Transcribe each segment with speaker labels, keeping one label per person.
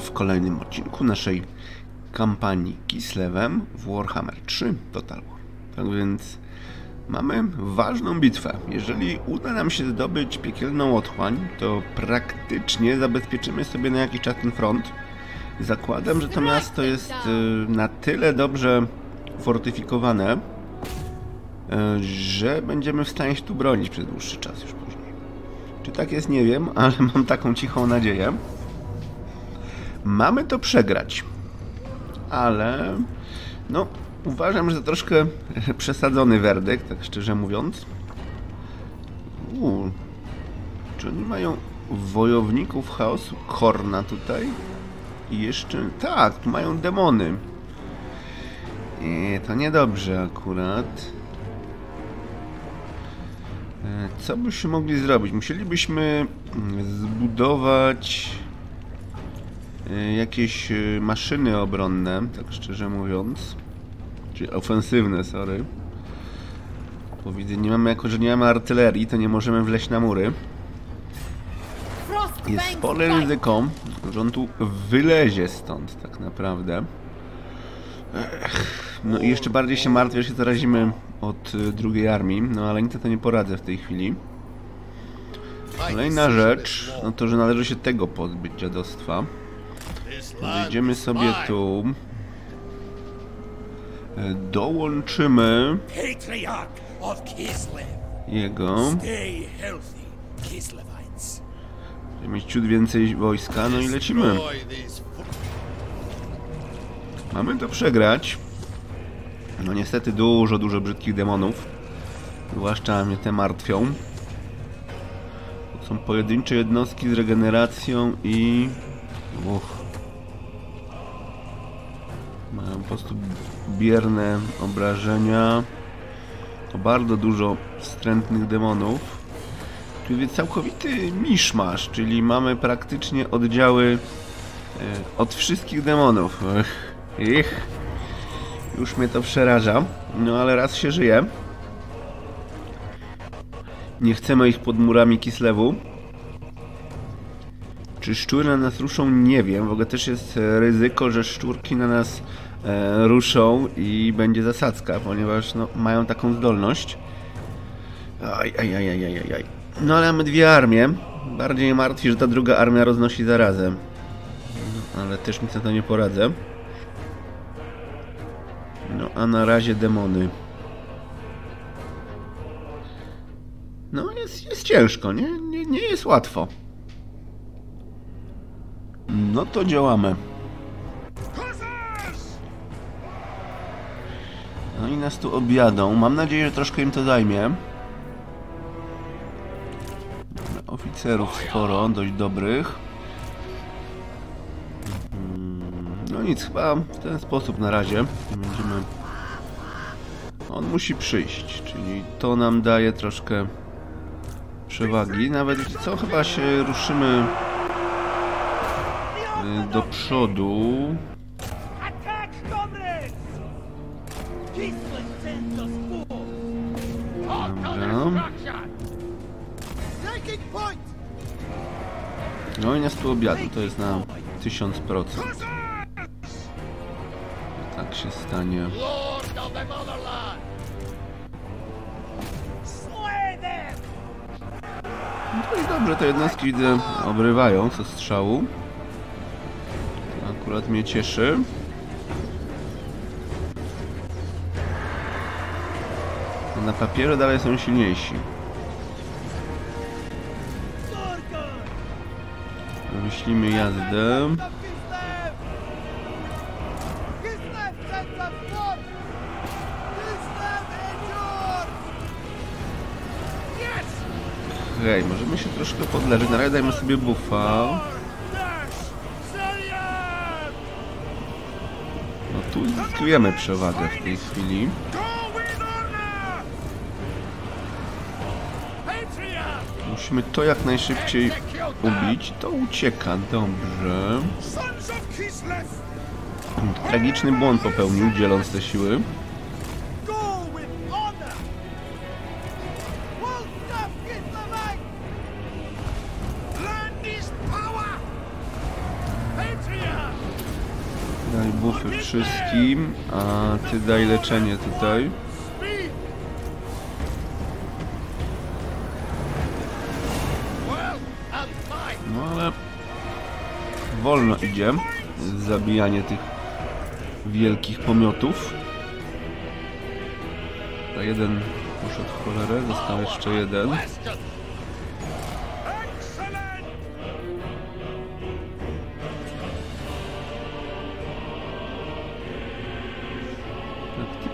Speaker 1: W kolejnym odcinku naszej kampanii Kislewem w Warhammer 3 Total War. Tak więc mamy ważną bitwę. Jeżeli uda nam się zdobyć piekielną otchłań, to praktycznie zabezpieczymy sobie na jakiś czas ten front. Zakładam, że to miasto jest y, na tyle dobrze fortyfikowane, y, że będziemy w stanie się tu bronić przez dłuższy czas już później. Czy tak jest, nie wiem, ale mam taką cichą nadzieję. Mamy to przegrać. Ale no, uważam, że to troszkę przesadzony werdykt, tak szczerze mówiąc. Uuu, czy oni mają wojowników chaosu Korna tutaj? I jeszcze, tak, tu mają demony. I to niedobrze akurat. E, Co byśmy mogli zrobić? Musielibyśmy zbudować jakieś e, maszyny obronne, tak szczerze mówiąc. Czy ofensywne, sorry. Bo widzę, nie mamy, jako że nie mamy artylerii, to nie możemy wleźć na mury. Jest spore ryzyko, że on tu wylezie stąd tak naprawdę. No i jeszcze bardziej się martwię, że się zarazimy od y, drugiej armii, no ale nic to nie poradzę w tej chwili. Kolejna rzecz, no to, że należy się tego pozbyć dziadostwa. Zejdziemy sobie tu. E, Dołączymy jego. Będziemy mieć ciut więcej wojska, no i lecimy. Mamy to przegrać. No niestety dużo, dużo brzydkich demonów. Zwłaszcza mnie te martwią. To są pojedyncze jednostki z regeneracją i... Uch. Mają po prostu bierne obrażenia. To bardzo dużo wstrętnych demonów. Jest całkowity miszmasz, czyli mamy praktycznie oddziały e, od wszystkich demonów. Ich. Już mnie to przeraża. No ale raz się żyje. Nie chcemy ich pod murami Kislewu. Czy szczury na nas ruszą? Nie wiem. W ogóle też jest e, ryzyko, że szczurki na nas e, ruszą i będzie zasadzka, ponieważ no, mają taką zdolność. Aj, aj, aj, aj, aj, aj. No ale mamy dwie armie. Bardziej martwi, że ta druga armia roznosi zarazem. No, ale też nic na to nie poradzę. No a na razie demony. No jest, jest ciężko, nie? nie? Nie jest łatwo. No to działamy. No i nas tu objadą. Mam nadzieję, że troszkę im to zajmie. Oficerów sporo, dość dobrych. No nic, chyba w ten sposób na razie będziemy... On musi przyjść, czyli to nam daje troszkę przewagi. Nawet co, chyba się ruszymy do przodu. No i nas tu obiadu, to jest na 1000%. Tak się stanie. No i dobrze, te jednostki widzę obrywają ze strzału. Akurat mnie cieszy. Na papierze dalej są silniejsi. Wyślimy jazdę.
Speaker 2: Yes!
Speaker 1: Hej, możemy się troszkę podleżyć. Na razie dajmy sobie buffa. Zyskujemy przewagę w tej chwili. Musimy to jak najszybciej ubić. To ucieka, dobrze. Tragiczny błąd popełnił, dzieląc te siły. Wszystkim, a ty daj leczenie tutaj. No ale wolno idzie zabijanie tych wielkich pomiotów. A jeden poszedł w cholerę, został jeszcze jeden.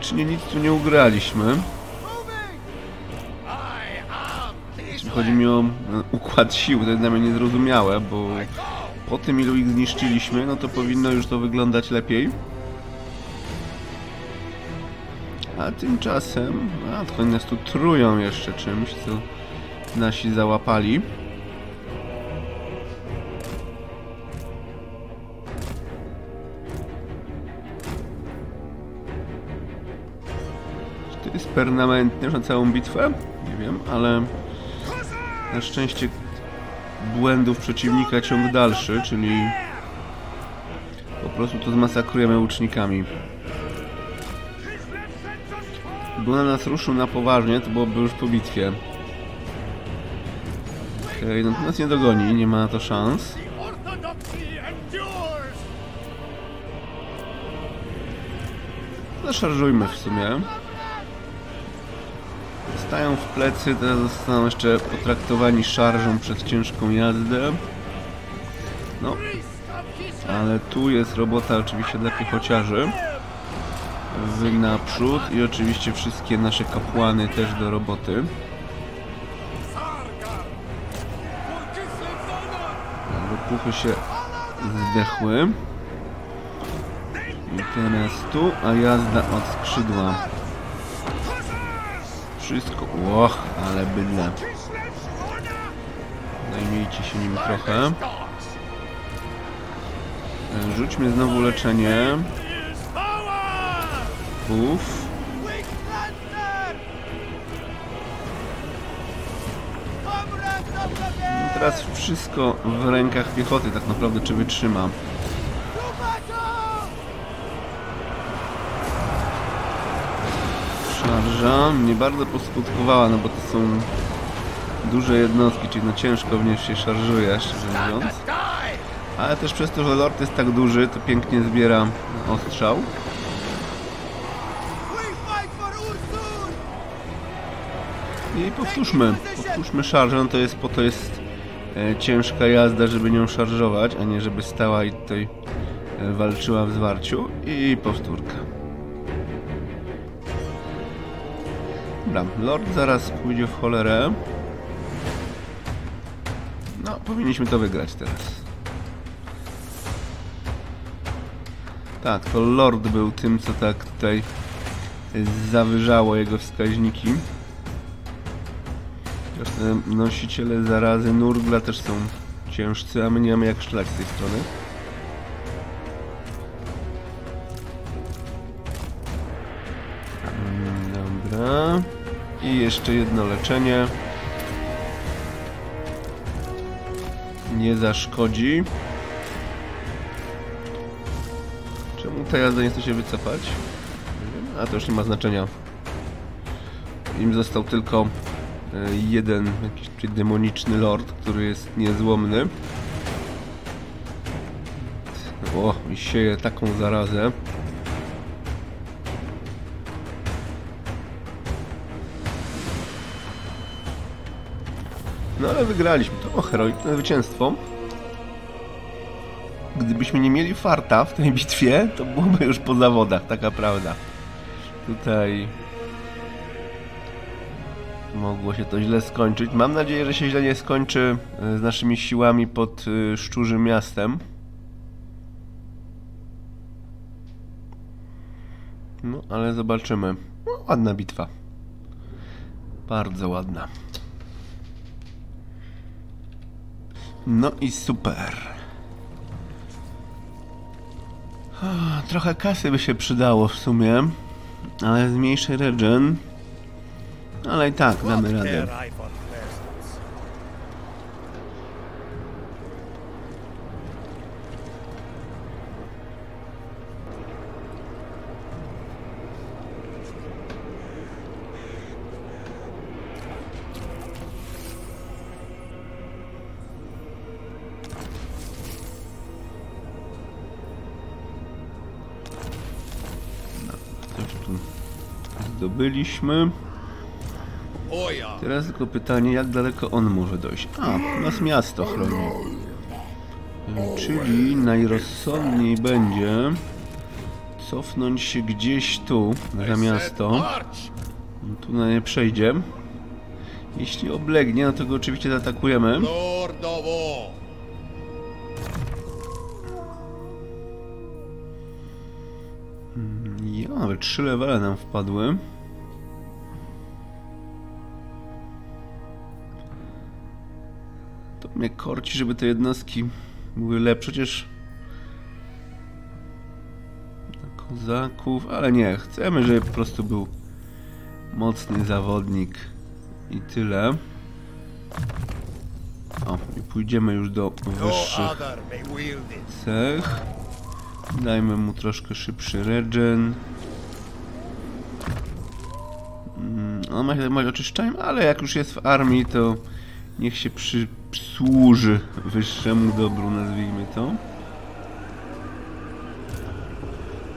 Speaker 1: Praktycznie nic tu nie ugraliśmy. Chodzi mi o e, układ sił, to jest dla mnie niezrozumiałe, bo po tym ilu ich zniszczyliśmy, no to powinno już to wyglądać lepiej. A tymczasem, a to oni nas tu trują jeszcze czymś, co nasi załapali. Permanentnie na całą bitwę? Nie wiem, ale na szczęście błędów przeciwnika ciąg dalszy, czyli po prostu to zmasakrujemy łucznikami. Gdyby na nas ruszył na poważnie, to byłoby już po bitwie. Okej, no to nas nie dogoni, nie ma na to szans. Zaszarżujmy w sumie. Stają w plecy, teraz zostaną jeszcze potraktowani szarżą przed ciężką jazdę. No, ale tu jest robota oczywiście dla piechociarzy. Wy naprzód i oczywiście wszystkie nasze kapłany też do roboty. Wypuchy się zdechły. I teraz tu, a jazda od skrzydła. Wszystko. Łoch, ale bydle. Zajmijcie się nim trochę. E, Rzućmy znowu leczenie. I teraz wszystko w rękach piechoty tak naprawdę, czy wytrzyma. Szarża nie bardzo poskutkowała, no bo to są duże jednostki, czyli no ciężko w nie się szarżuje, szczerze mówiąc. Ale też przez to, że lord jest tak duży, to pięknie zbiera ostrzał. I powtórzmy, powtórzmy szarżę, no to jest po to jest e, ciężka jazda, żeby nią szarżować, a nie żeby stała i tutaj e, walczyła w zwarciu. I powtórka. Dobra, lord zaraz pójdzie w cholerę. No, powinniśmy to wygrać teraz. Tak, to lord był tym, co tak tutaj zawyżało jego wskaźniki. Chociaż te nosiciele zarazy Nurgla też są ciężcy, a my nie mamy jak strzelać z tej strony. Jeszcze jedno leczenie. Nie zaszkodzi. Czemu ta jazda nie chce się wycofać? A to już nie ma znaczenia. Im został tylko e, jeden jakiś demoniczny lord, który jest niezłomny. O, i sieje taką zarazę. No ale wygraliśmy. To o, heroiczne zwycięstwo. Gdybyśmy nie mieli farta w tej bitwie, to byłoby już po zawodach, taka prawda. Tutaj mogło się to źle skończyć. Mam nadzieję, że się źle nie skończy e, z naszymi siłami pod e, Szczurzym Miastem. No, ale zobaczymy. No, ładna bitwa. Bardzo ładna. No i super. Trochę kasy by się przydało w sumie, ale zmniejszy regen. Ale i tak damy radę. Zdobyliśmy.
Speaker 2: Oja!
Speaker 1: Teraz tylko pytanie, jak daleko on może dojść? A, nas miasto chroni. E, Czyli najrozsądniej będzie cofnąć się gdzieś tu, za miasto. Tu na nie przejdzie. Jeśli oblegnie, no to go oczywiście zaatakujemy.
Speaker 2: All!
Speaker 1: Ja, nawet trzy levele nam wpadły. Mnie korci, żeby te jednostki były lepsze, przecież kozaków, ale nie, chcemy, żeby po prostu był mocny zawodnik i tyle. O, i pójdziemy już do wyższych cech. Dajmy mu troszkę szybszy regen. Mm, On ma chyba oczyszczanie, ale jak już jest w armii, to niech się przy, przysłuży wyższemu dobru, nazwijmy to.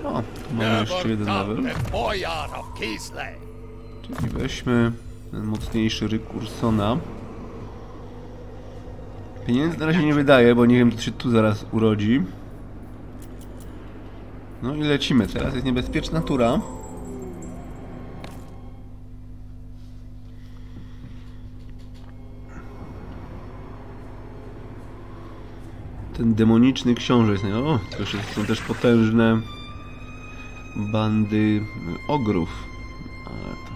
Speaker 1: O, tu mamy jeszcze jeden level. Czyli weźmy ten mocniejszy ryk Ursona. Pieniędzy na razie nie wydaje, bo nie wiem co się tu zaraz urodzi. No i lecimy. Teraz jest niebezpieczna tura. Ten demoniczny książę jest... O, to są też potężne bandy ogrów. Ale to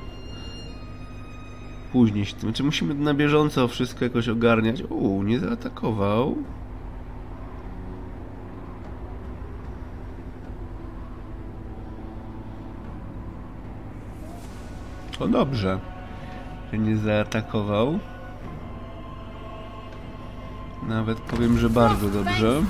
Speaker 1: później się tym. Znaczy musimy na bieżąco wszystko jakoś ogarniać. Uuu, nie zaatakował. To dobrze, że nie zaatakował. Nawet powiem, że bardzo dobrze.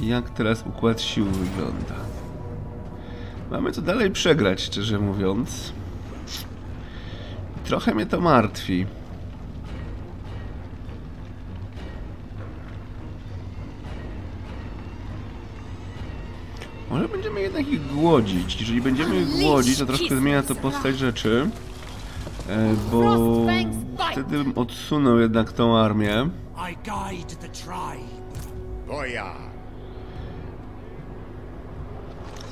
Speaker 1: Jak teraz układ sił wygląda? Mamy to dalej przegrać, szczerze mówiąc. Trochę mnie to martwi. Głodzić. Jeżeli będziemy głodzić, to troszkę zmienia to postać rzeczy. E, Bo wtedy bym odsunął jednak tą armię.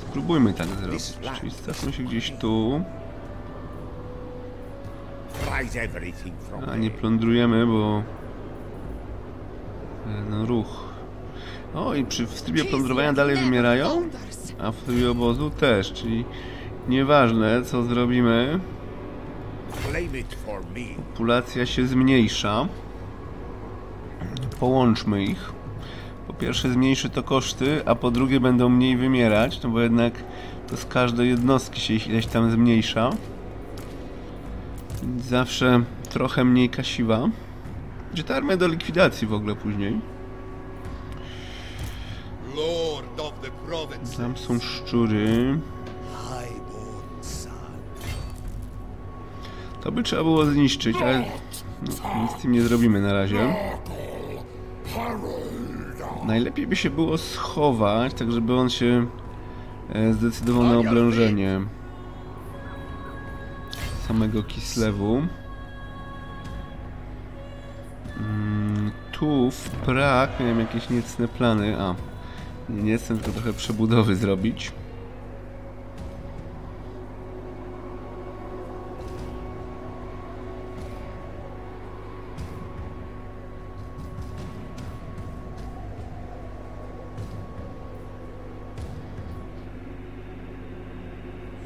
Speaker 1: Spróbujmy tak zrobić. Czyli stawmy się gdzieś tu. A nie plądrujemy, bo... e, No ruch. O i przy, w trybie plądrowania dalej wymierają? A w trybie obozu też, czyli... Nieważne co zrobimy, populacja się zmniejsza. Połączmy ich. Po pierwsze zmniejszy to koszty, a po drugie będą mniej wymierać, no bo jednak to z każdej jednostki się ileś tam zmniejsza. Zawsze trochę mniej kasiwa. Gdzie ta armia do likwidacji w ogóle później.
Speaker 2: Lord of the province.
Speaker 1: Tam są szczury. To by trzeba było zniszczyć, ale no, nic z tym nie zrobimy na razie. Najlepiej by się było schować, tak żeby on się e, zdecydował na oblężenie samego Kislewu. Mm, tu w Prag miałem jakieś niecne plany. A, nie niecne, tylko trochę przebudowy zrobić.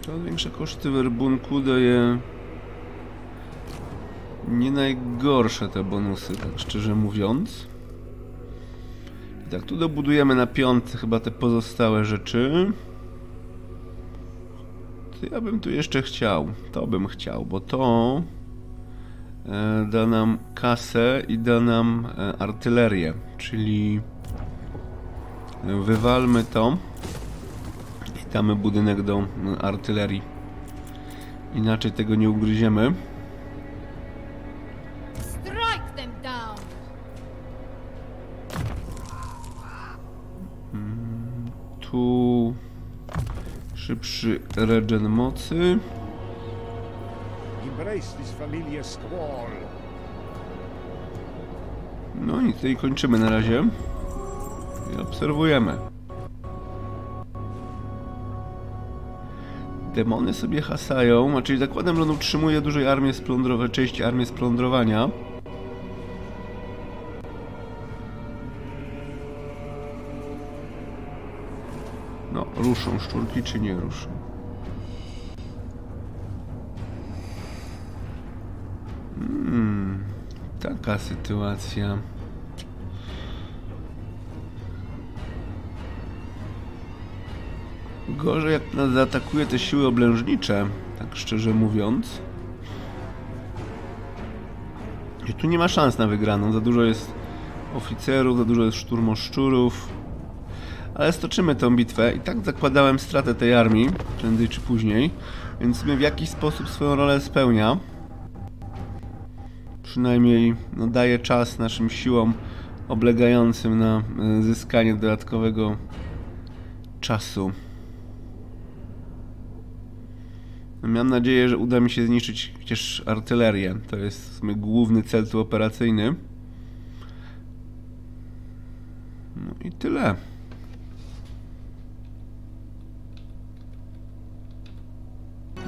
Speaker 1: To większe koszty werbunku daje nie najgorsze te bonusy, tak szczerze mówiąc. Tak, tu dobudujemy na piąty chyba te pozostałe rzeczy. To ja bym tu jeszcze chciał. To bym chciał, bo to e, da nam kasę i da nam e, artylerię, czyli e, wywalmy to i damy budynek do artylerii. Inaczej tego nie ugryziemy. Szybszy regen mocy. No i tutaj kończymy na razie. I obserwujemy. Demony sobie hasają, a czyli zakładem, że on utrzymuje dużej armię splądrowe, części armię splądrowania. Ruszą szczurki czy nie ruszą? Hmm, taka sytuacja. Gorzej jak nas zaatakuje te siły oblężnicze, tak szczerze mówiąc. I tu nie ma szans na wygraną, za dużo jest oficerów, za dużo jest szturmoszczurów. Ale stoczymy tą bitwę i tak zakładałem stratę tej armii, prędzej czy później, więc my w jakiś sposób swoją rolę spełnia. Przynajmniej no, daje czas naszym siłom oblegającym na e, zyskanie dodatkowego czasu. Mam nadzieję, że uda mi się zniszczyć chociaż artylerię. To jest mój główny cel tu operacyjny. No i tyle.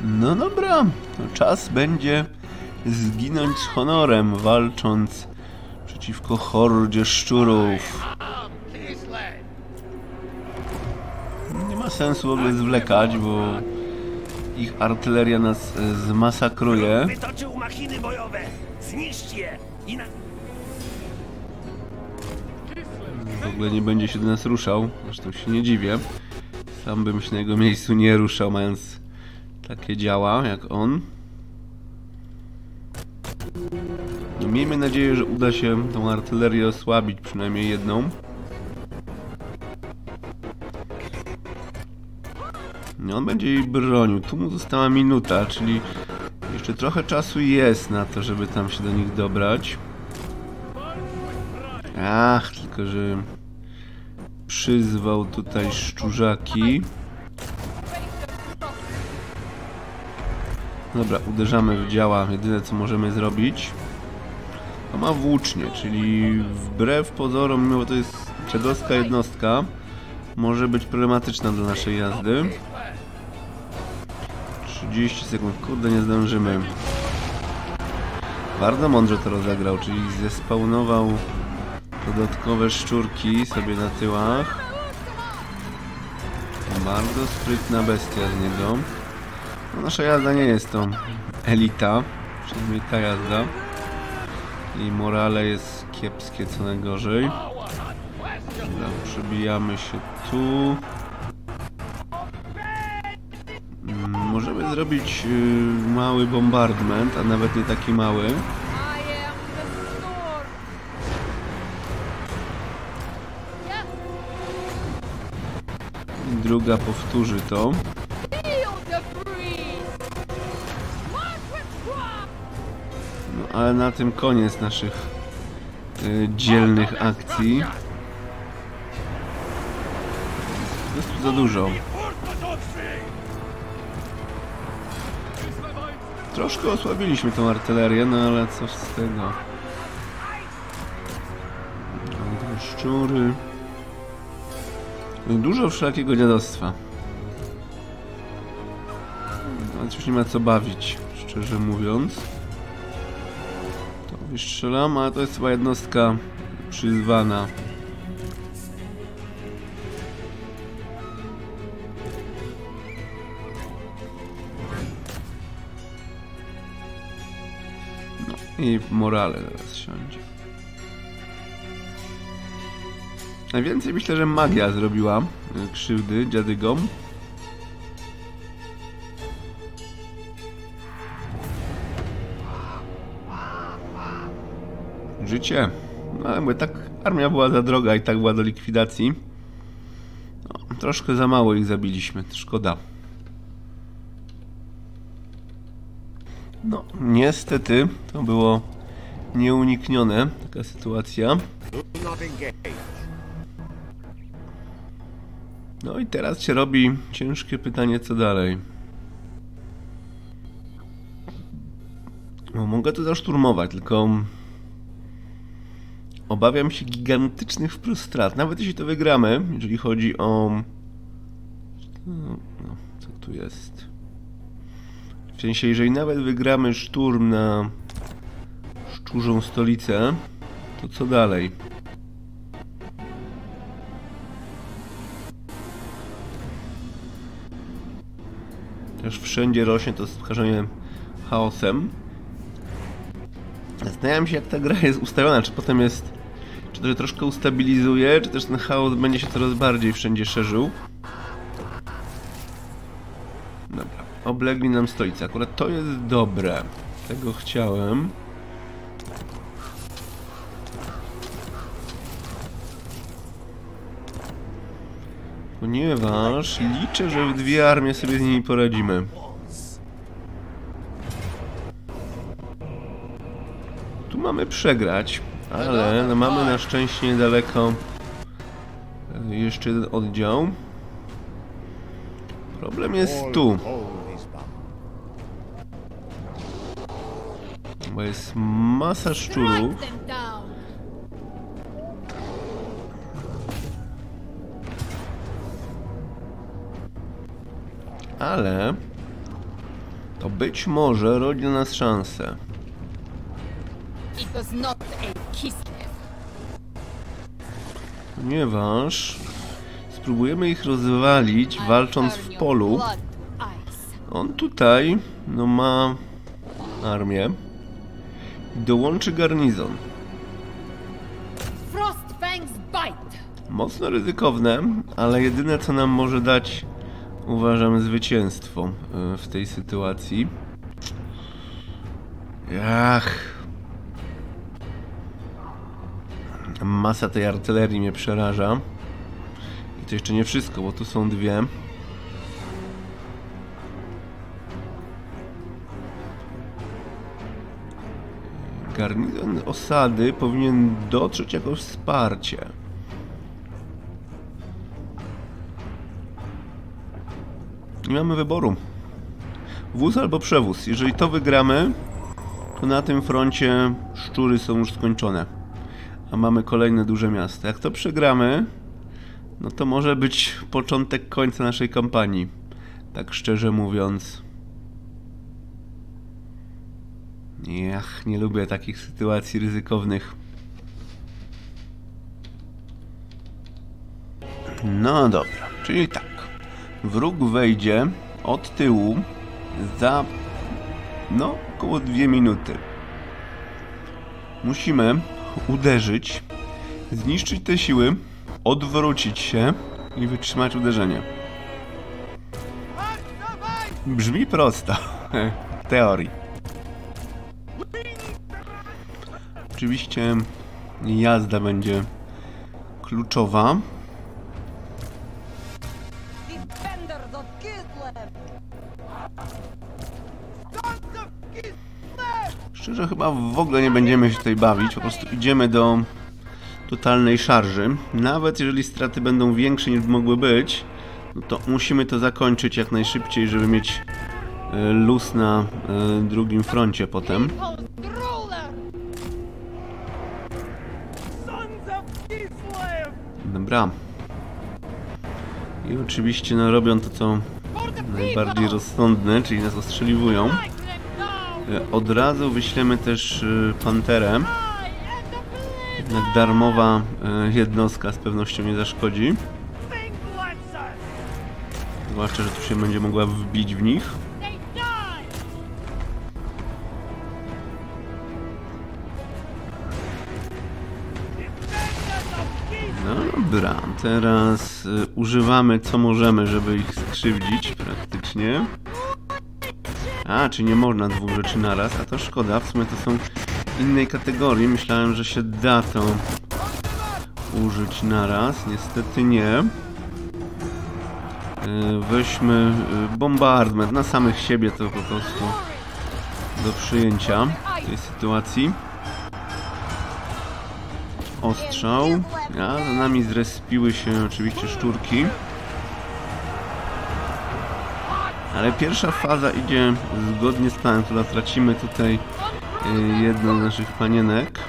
Speaker 1: No dobra, to czas będzie zginąć z honorem, walcząc przeciwko hordzie szczurów. Nie ma sensu w ogóle zwlekać, bo ich artyleria nas e, zmasakruje.
Speaker 3: Wytoczył machiny bojowe! Zniszcz je!
Speaker 1: W ogóle nie będzie się do nas ruszał, zresztą się nie dziwię. Sam bym się na jego miejscu nie ruszał, mając takie działa jak on. No, miejmy nadzieję, że uda się tą artylerię osłabić, przynajmniej jedną. No, on będzie jej bronił. Tu mu została minuta, czyli jeszcze trochę czasu jest na to, żeby tam się do nich dobrać. Ach, tylko że przyzwał tutaj szczurzaki. Dobra, uderzamy w działa. Jedyne co możemy zrobić. To ma włócznie, czyli wbrew pozorom, mimo że to jest dziadowska jednostka, może być problematyczna do naszej jazdy. 30 sekund, kurde nie zdążymy. Bardzo mądrze to rozegrał, czyli zespawnował dodatkowe szczurki sobie na tyłach. Bardzo sprytna bestia z niego. No, nasza jazda nie jest to elita, przynajmniej ta jazda. I morale jest kiepskie co najgorzej. Dobra, przebijamy się tu. Mm, Możemy zrobić y, mały bombardment, a nawet nie taki mały. Druga powtórzy to. Ale na tym koniec naszych y, dzielnych akcji. Po prostu za dużo. Troszkę osłabiliśmy tą artylerię, no ale co z tego? Szczury. Dużo wszelkiego dziadostwa. Ale już nie ma co bawić, szczerze mówiąc. Wystrzelam, ale to jest chyba jednostka przyzwana. No i morale teraz siądzie. Najwięcej myślę, że magia zrobiła y, krzywdy dziadygom. Życie. No ale mówię, tak armia była za droga i tak była do likwidacji. No, troszkę za mało ich zabiliśmy, szkoda. No, niestety to było nieuniknione, taka sytuacja. No i teraz się robi ciężkie pytanie, co dalej. No, mogę to zaszturmować, tylko obawiam się gigantycznych wprost strat. Nawet jeśli to wygramy, jeżeli chodzi o... No, co tu jest? W sensie, jeżeli nawet wygramy szturm na szczurzą stolicę, to co dalej? Też wszędzie rośnie to skażenie chaosem. Zastanawiam się, jak ta gra jest ustawiona, czy potem jest... Troszkę ustabilizuje, czy też ten chaos będzie się coraz bardziej wszędzie szerzył. Dobra, oblegli nam stolicę. Akurat to jest dobre. Tego chciałem. Ponieważ liczę, że w dwie armie sobie z nimi poradzimy. Tu mamy przegrać, ale no mamy na szczęście niedaleko e, jeszcze jeden oddział. Problem jest tu, bo jest masa szczurów. Ale to być może rodzi dla nas szansę. Ponieważ spróbujemy ich rozwalić walcząc w polu. On tutaj no ma armię i dołączy garnizon. Mocno ryzykowne, ale jedyne co nam może dać uważam zwycięstwo e, w tej sytuacji. Ach. Masa tej artylerii mnie przeraża. I to jeszcze nie wszystko, bo tu są dwie. Garnizon osady powinien dotrzeć jako wsparcie. Nie mamy wyboru. Wóz albo przewóz. Jeżeli to wygramy, to na tym froncie szczury są już skończone. A mamy kolejne duże miasta. Jak to przegramy, no to może być początek końca naszej kampanii. Tak szczerze mówiąc. Ach, nie lubię takich sytuacji ryzykownych. No dobra, czyli tak. Wróg wejdzie od tyłu za no około dwie minuty. Musimy uderzyć, zniszczyć te siły, odwrócić się i wytrzymać uderzenie. Brzmi prosto w teorii. Oczywiście jazda będzie kluczowa. Szczerze chyba w ogóle nie będziemy się tutaj bawić, po prostu idziemy do totalnej szarży. Nawet jeżeli straty będą większe niż mogły być, no to musimy to zakończyć jak najszybciej, żeby mieć e, luz na e, drugim froncie potem. Dobra. I oczywiście no, robią to, co najbardziej rozsądne, czyli nas ostrzeliwują. Od razu wyślemy też e, panterę. Darmowa e, jednostka z pewnością nie zaszkodzi. Zwłaszcza, że tu się będzie mogła wbić w nich. Dobra, teraz używamy co możemy, żeby ich skrzywdzić praktycznie. A, czy nie można dwóch rzeczy naraz, a to szkoda, w sumie to są innej kategorii. Myślałem, że się da to użyć naraz, niestety nie. Y, Weźmy y, bombardment na samych siebie, to po prostu do przyjęcia w tej sytuacji. Ostrzał. A za nami zrespiły się oczywiście szczurki. Ale pierwsza faza idzie zgodnie z planem, to tracimy tutaj y, jedną z naszych panienek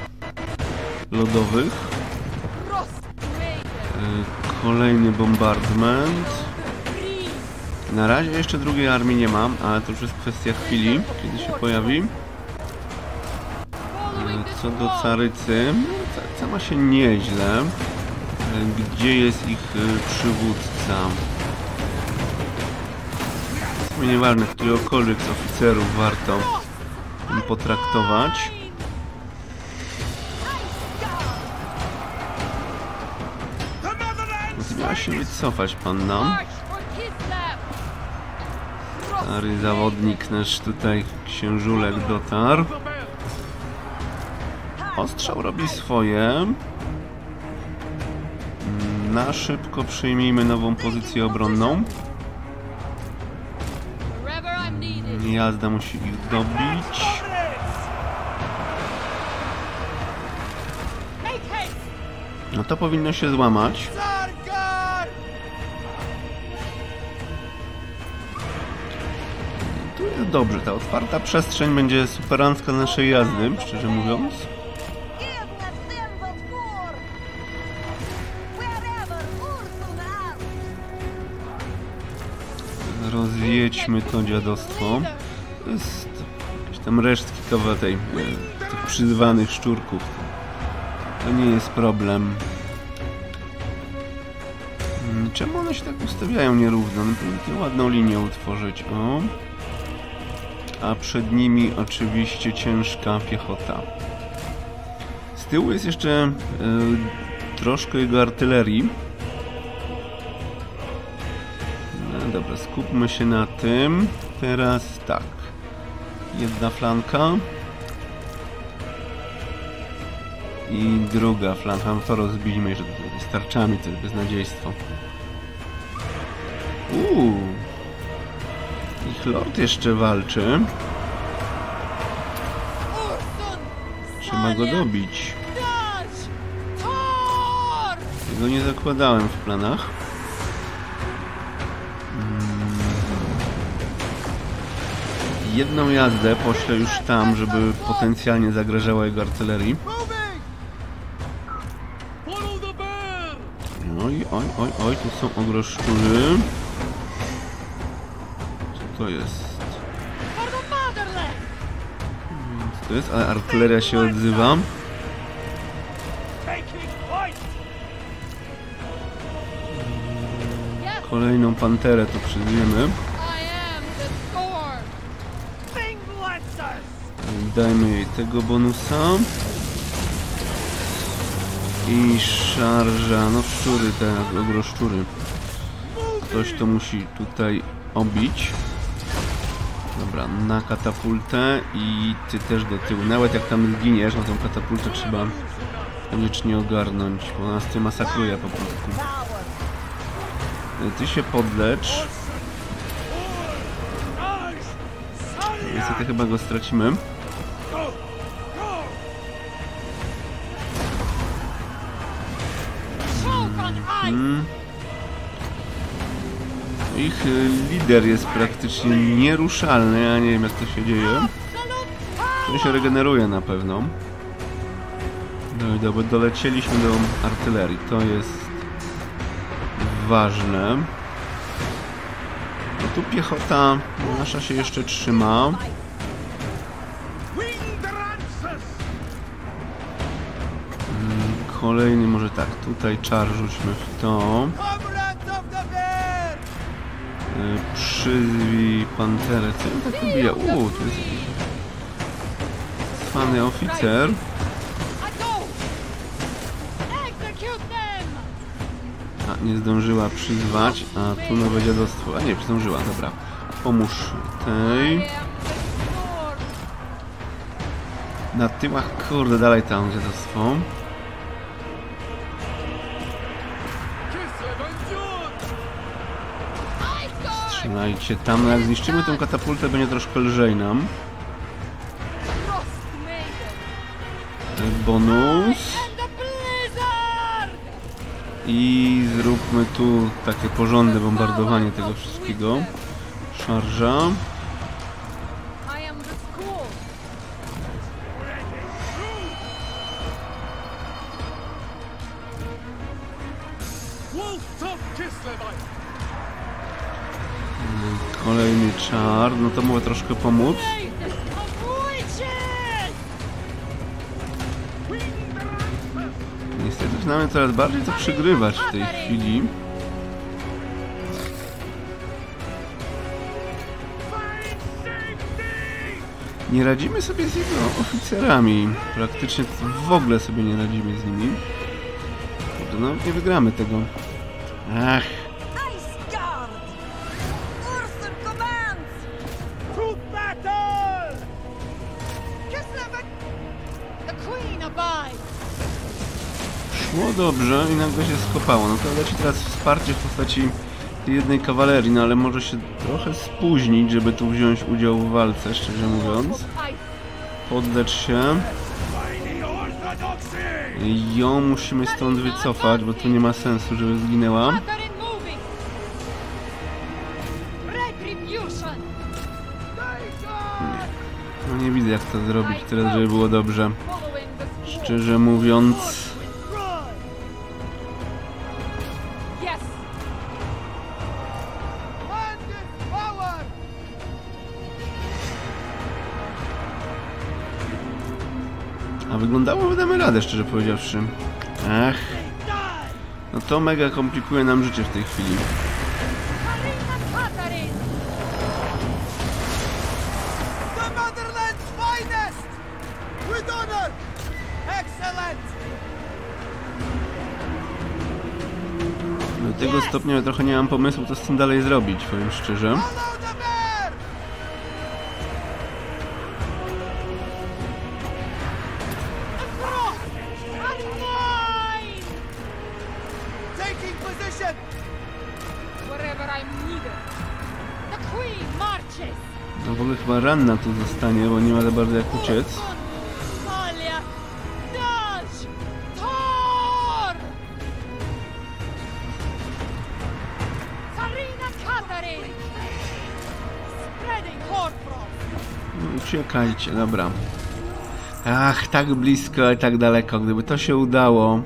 Speaker 1: lodowych. Y, Kolejny bombardment. Na razie jeszcze drugiej armii nie mam, ale to już jest kwestia chwili, kiedy się pojawi. Y, Co do carycy, caryca ma się nieźle. Gdzie jest ich przywódca? Nieważne, któregokolwiek z oficerów warto potraktować. No to miała się wycofać
Speaker 4: for Kislev.
Speaker 1: Stary zawodnik nasz tutaj, księżulek dotarł. Ostrzał robi swoje. Na szybko przyjmijmy nową pozycję obronną. Jazda musi ich dobić. No to powinno się złamać. Tu jest dobrze, ta otwarta przestrzeń będzie superancka naszej jazdy, szczerze mówiąc. Rozjedźmy to dziadostwo. To jest jakieś tam resztki kowa tej, e, tych przyzywanych szczurków. To nie jest problem. Mm, Czemu one się tak ustawiają nierówno? No powinny ładną linię utworzyć. O. A przed nimi oczywiście ciężka piechota. Z tyłu jest jeszcze e, troszkę jego artylerii. Skupmy się na tym. Teraz tak. Jedna flanka. I druga flanka. No to rozbijmy jeszcze z tarczami, to jest beznadziejstwo. Uuu. Ich lord jeszcze walczy. Trzeba go dobić. Tego nie zakładałem w planach. Jedną jazdę poślę już tam, żeby potencjalnie zagrażała jego artylerii. Oj, oj, oj, oj, tu są ogroszczury. Co to jest? Co to jest? Ale artyleria się odzywa. Kolejną panterę tu przyzwiemy. Dajmy jej tego bonusa. I szarża, no szczury te, ogroszczury. Ktoś to musi tutaj obić. Dobra, na katapultę i ty też do tyłu. Nawet jak tam zginiesz, no tą katapultę trzeba koniecznie ogarnąć, bo nas ty masakruje po prostu. Ty się podlecz. Niestety chyba go stracimy. Mm. Ich y, lider jest praktycznie nieruszalny, ja nie wiem jak to się dzieje. On się regeneruje na pewno. No i dobra, dolecieliśmy do artylerii, to jest ważne. No tu piechota nasza się jeszcze trzyma. Kolejny może tak, tutaj czar rzućmy w to. Y, Przyzwij panterę. Co on tak ubija? Uuu, to jest cwany oficer. A, nie zdążyła przyzwać, a tu nowe dziadostwo. A nie, zdążyła, dobra. Pomóż tej. Na tyłach, kurde, dalej tam dziadostwo. Strzelajcie tam, jak zniszczymy tę katapultę, będzie troszkę lżej nam. Bonus. I zróbmy tu takie porządne bombardowanie tego wszystkiego. Szarża. Czar. No to mogę troszkę pomóc. Niestety zaczynamy coraz bardziej to przegrywać w tej chwili. Nie radzimy sobie z jego oficerami. Praktycznie w ogóle sobie nie radzimy z nimi. Kurde, No, nie wygramy tego. Ach, szło dobrze i nagle się skopało. No to leci teraz wsparcie w postaci jednej kawalerii, no ale może się trochę spóźnić, żeby tu wziąć udział w walce, szczerze mówiąc. Poddać się. Ją musimy stąd wycofać, bo tu nie ma sensu, żeby zginęła. No nie widzę jak to zrobić teraz, żeby było dobrze. Szczerze mówiąc, a wyglądało, że damy radę, szczerze powiedziawszy. Ach, no to mega komplikuje nam życie w tej chwili. Ja trochę nie mam pomysłu, co z tym dalej zrobić, powiem szczerze. No w ogóle chyba ranna tu zostanie, bo nie ma za bardzo jak uciec. Uciekajcie, dobra. Ach, tak blisko i tak daleko. Gdyby to się udało,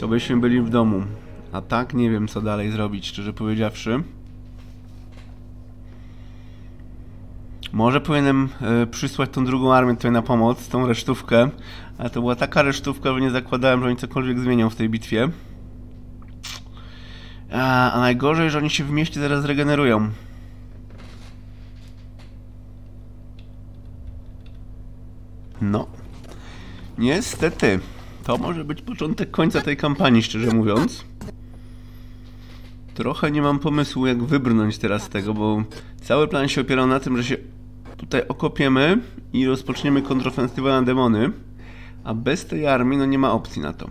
Speaker 1: to byśmy byli w domu. A tak nie wiem, co dalej zrobić, szczerze powiedziawszy. Może powinienem e, przysłać tą drugą armię tutaj na pomoc, tą resztówkę. Ale to była taka resztówka, że nie zakładałem, że oni cokolwiek zmienią w tej bitwie. A, a najgorzej, że oni się w mieście zaraz regenerują. No. Niestety. To może być początek końca tej kampanii, szczerze mówiąc. Trochę nie mam pomysłu, jak wybrnąć teraz z tego, bo cały plan się opierał na tym, że się tutaj okopiemy i rozpoczniemy kontrofensywę na demony, a bez tej armii no nie ma opcji na to.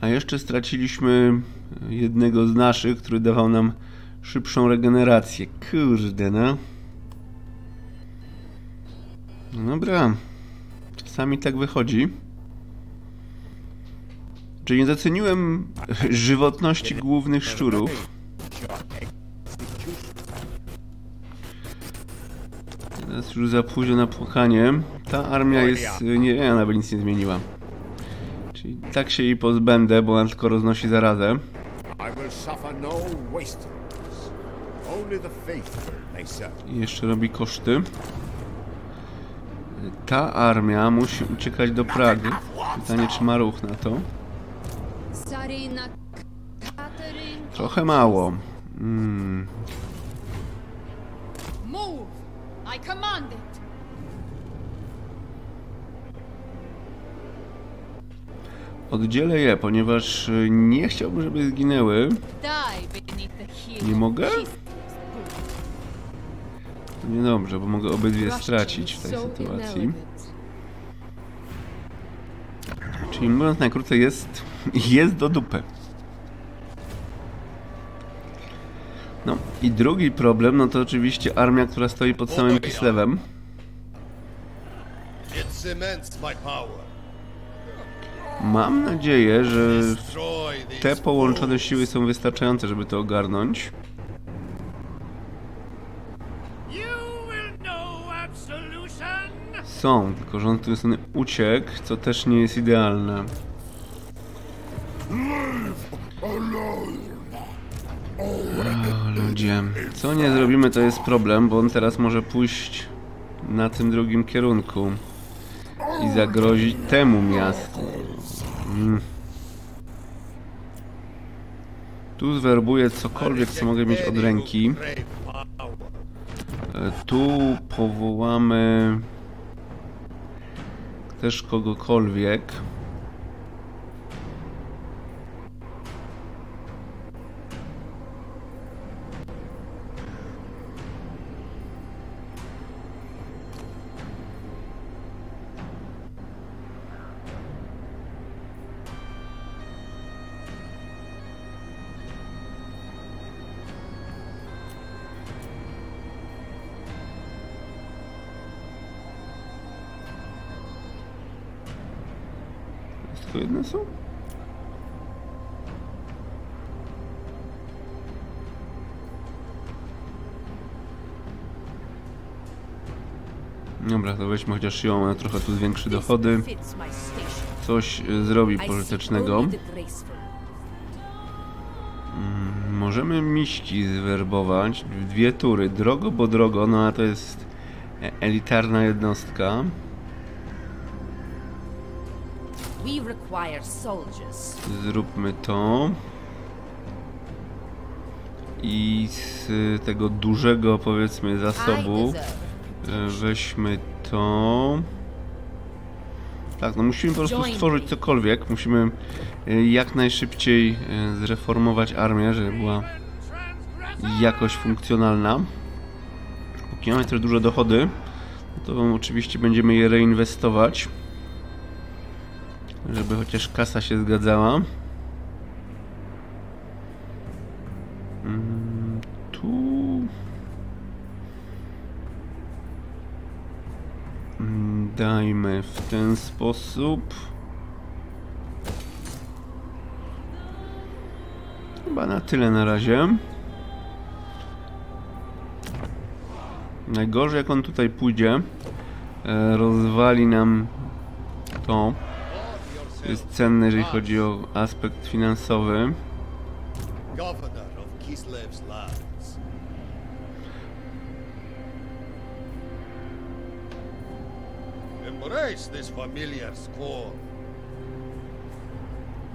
Speaker 1: A jeszcze straciliśmy jednego z naszych, który dawał nam szybszą regenerację. Kurde, no. No dobra. Czasami tak wychodzi. Czy nie doceniłem żywotności głównych szczurów? Teraz już za późno na płakanie. Ta armia jest... Nie, ona by nic nie zmieniła. Czyli tak się jej pozbędę, bo ona tylko roznosi zarazę.
Speaker 2: I no.
Speaker 1: I jeszcze robi koszty. Ta armia musi uciekać do Pragi. Pytanie, czy ma ruch na to? Trochę mało. Mm.
Speaker 4: It!
Speaker 1: Oddzielę je, ponieważ y, nie chciałbym, żeby zginęły. Nie mogę? To niedobrze, bo mogę obydwie stracić w tej sytuacji. Czyli mówiąc najkrócej, jest, jest do dupy. No i drugi problem, no to oczywiście armia, która stoi pod samym Kislewem. Mam nadzieję, że te połączone siły są wystarczające, żeby to ogarnąć. Są, tylko że on z tej strony uciekł, co też nie jest idealne. O, ludzie, co nie zrobimy to jest problem, bo on teraz może pójść na tym drugim kierunku i zagrozić temu miastu. Mm. Tu zwerbuję cokolwiek, co mogę mieć od ręki. E, Tu powołamy też kogokolwiek. Są? Dobra, to weźmy chociaż siłą, ona trochę tu zwiększy dochody. Coś y, zrobi pożytecznego.
Speaker 5: graceful.
Speaker 1: Możemy miśki zwerbować w dwie tury. Drogo, bo drogo, no a to jest e- elitarna jednostka. Zróbmy to. I z tego dużego, powiedzmy, zasobu e, weźmy to. Tak, no musimy po prostu stworzyć cokolwiek. Musimy e, jak najszybciej e, zreformować armię, żeby była jakoś funkcjonalna. Póki mamy też duże dochody, to oczywiście będziemy je reinwestować, żeby chociaż kasa się zgadzała. Mm, Tu... Mm, Dajmy w ten sposób. Chyba na tyle na razie. Najgorzej jak on tutaj pójdzie, e, rozwali nam to. Jest cenne, jeżeli chodzi o aspekt finansowy.
Speaker 2: Embrace this familiar.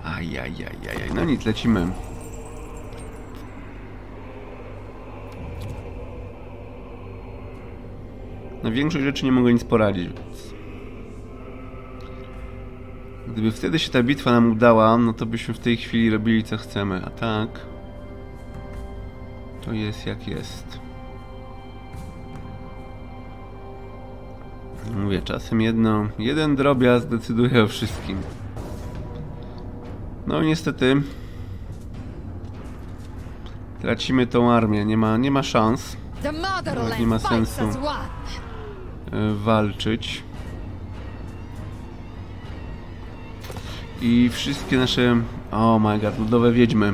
Speaker 1: Ajajajajaj, no nic, lecimy. Na większość rzeczy nie mogę nic poradzić. Gdyby wtedy się ta bitwa nam udała, no to byśmy w tej chwili robili co chcemy, a tak... To jest jak jest. Mówię, czasem jedno, jeden drobiazg decyduje o wszystkim. No niestety tracimy tą armię, nie ma, nie ma szans nie ma sensu. e, walczyć. I wszystkie nasze, oh my god, ludowe wiedźmy.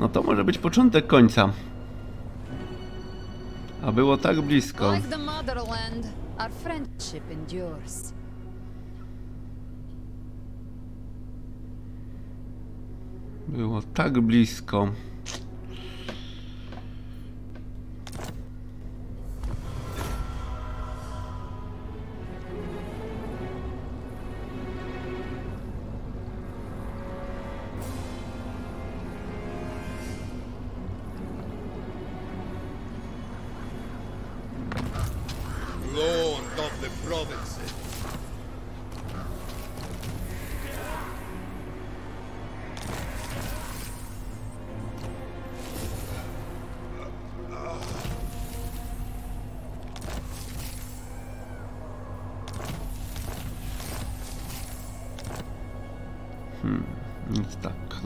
Speaker 1: No to może być początek końca. A było tak blisko. Było tak blisko.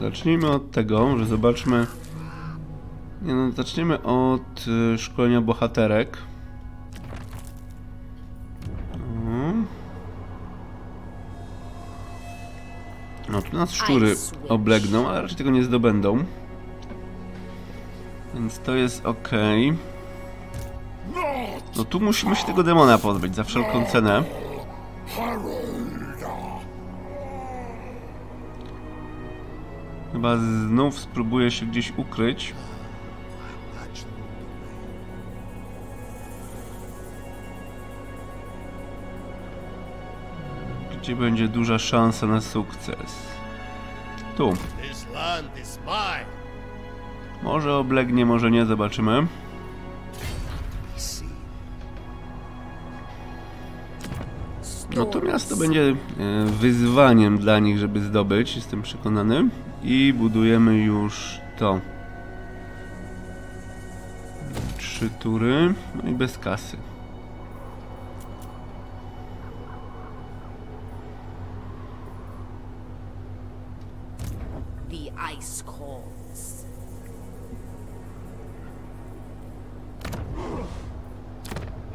Speaker 1: Zacznijmy od tego, że zobaczmy... Nie no, zaczniemy od y, szkolenia bohaterek. No tu nas szczury oblegną, ale raczej tego nie zdobędą. Więc to jest ok. No tu musimy się tego demona pozbyć za wszelką cenę. Chyba znów spróbuję się gdzieś ukryć. Gdzie będzie duża szansa na sukces? Tu. Może oblegnie, może nie, zobaczymy. No to miasto będzie e, wyzwaniem dla nich, żeby zdobyć, jestem przekonany. I budujemy już to. Trzy tury, no i bez kasy.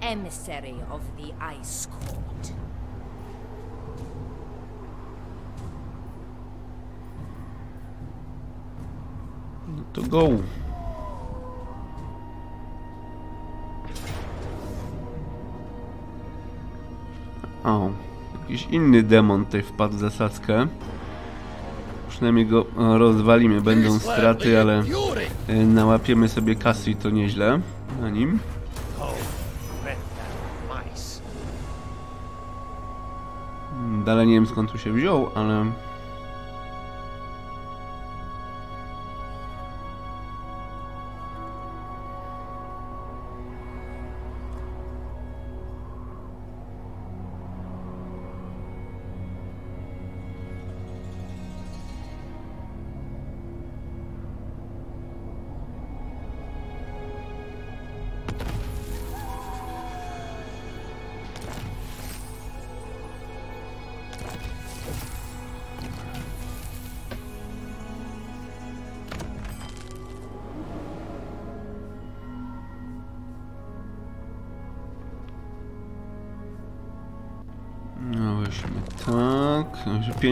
Speaker 5: Emissary of the Ice Court.
Speaker 1: No to go. O, jakiś inny demon tutaj wpadł w zasadzkę. Przynajmniej go e, rozwalimy, będą straty, ale e, nałapiemy sobie kasy i to nieźle na nim. Dalej nie wiem skąd tu się wziął, ale...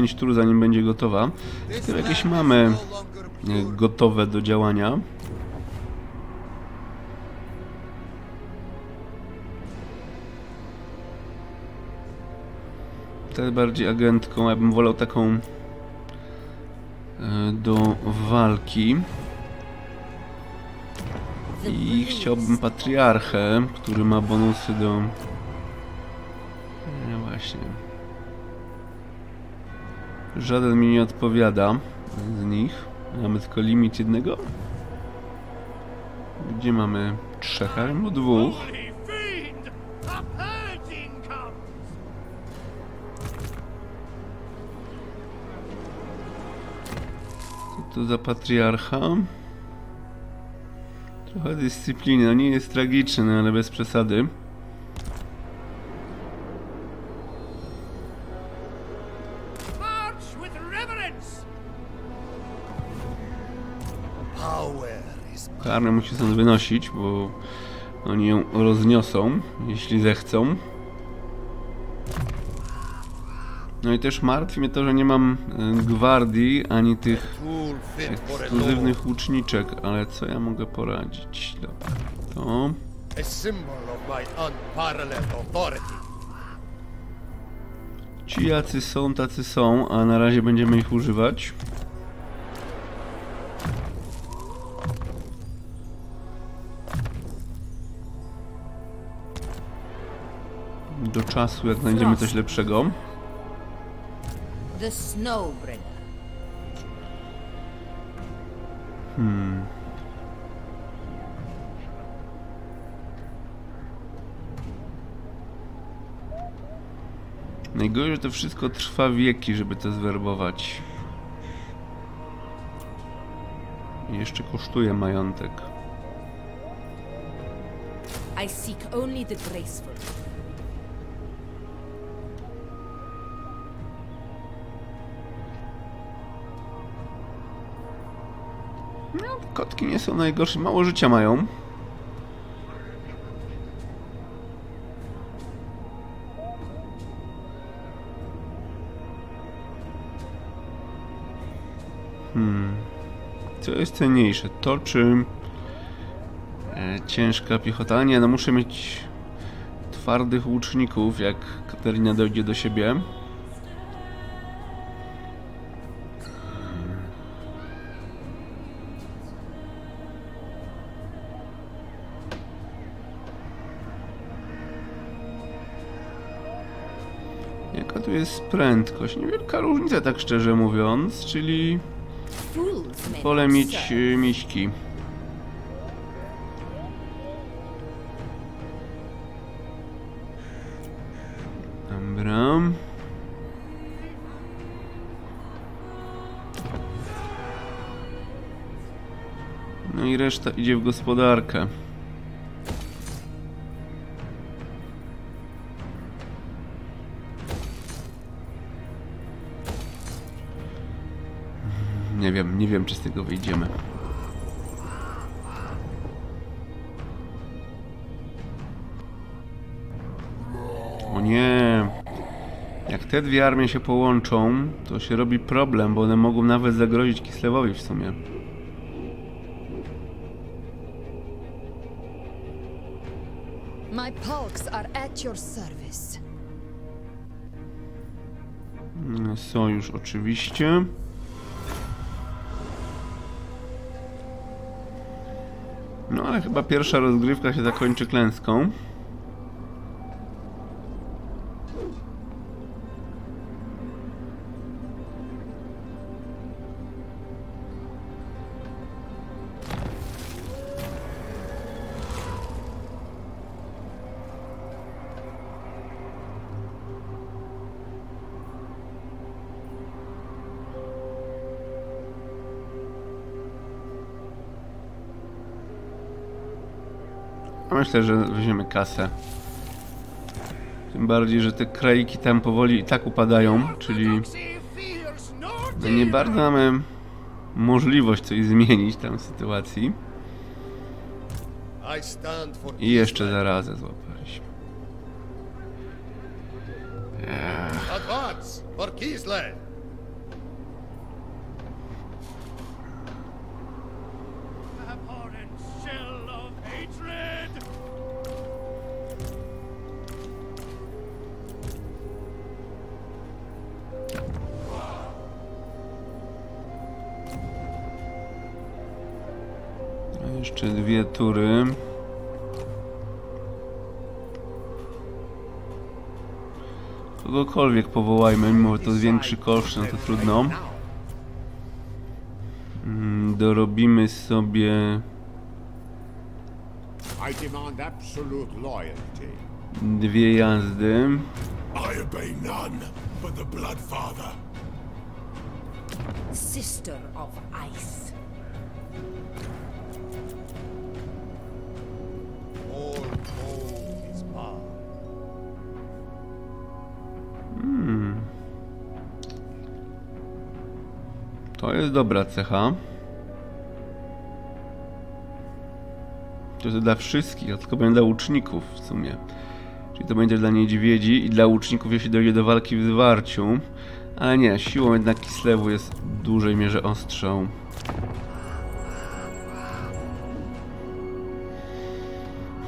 Speaker 1: 5 tur, zanim będzie gotowa. Skoro jakieś mamy e, gotowe do działania. Te bardziej agentką, ja bym wolał taką e, do walki. I chciałbym patriarchę, który ma bonusy do Żaden mi nie odpowiada z nich. Mamy tylko limit jednego. Gdzie mamy trzech albo dwóch? Co to za patriarcha? Trochę dyscypliny. No nie jest tragiczny, ale bez przesady. Karnę musi stąd wynosić, bo oni ją rozniosą, jeśli zechcą. No i też martwi mnie to, że nie mam e, gwardii, ani tych ekskluzywnych łuczniczek, ale co ja mogę poradzić? Dobra, to... Ci jacy są, tacy są, a na razie będziemy ich używać. Do czasu, jak znajdziemy coś lepszego.
Speaker 5: The Snowbringer.
Speaker 1: Najgorzej, że to wszystko trwa wieki, żeby to zwerbować. I jeszcze kosztuje majątek.
Speaker 5: I seek only the graceful.
Speaker 1: Kotki nie są najgorsze, mało życia mają. Co jest cenniejsze? To czy e, ciężka piechota? Nie, no muszę mieć twardych łuczników, jak Katarina dojdzie do siebie. Tu jest prędkość? Niewielka różnica, tak szczerze mówiąc, czyli
Speaker 5: not
Speaker 1: mieć y, miśki. Dobra. No i reszta idzie w gospodarkę. Wiem, czy z tego wyjdziemy. O nie. Jak te dwie armie się połączą, to się robi problem, bo one mogą nawet zagrozić Kislewowi w sumie.
Speaker 4: My polks are at your service.
Speaker 1: Sojusz oczywiście. Chyba pierwsza rozgrywka się zakończy klęską. Myślę, że weźmiemy kasę. Tym bardziej, że te kraiki tam powoli i tak upadają, czyli nie bardzo mamy możliwość coś zmienić tam w sytuacji.
Speaker 6: I
Speaker 1: jeszcze zarazę złapaliśmy.
Speaker 6: Advance
Speaker 1: Jeszcze dwie tury. Kogokolwiek powołajmy, mimo że to większy koszt, no to trudno. Mm, Dorobimy sobie dwie jazdy.
Speaker 6: I obey none but the Blood Father.
Speaker 5: Sister of ice.
Speaker 1: To jest dobra cecha. To jest dla wszystkich, a tylko będzie dla łuczników w sumie. Czyli to będzie dla niedźwiedzi i dla łuczników, jeśli dojdzie do walki w zwarciu. Ale nie, siłą jednak Kislewu jest w dużej mierze ostrzą.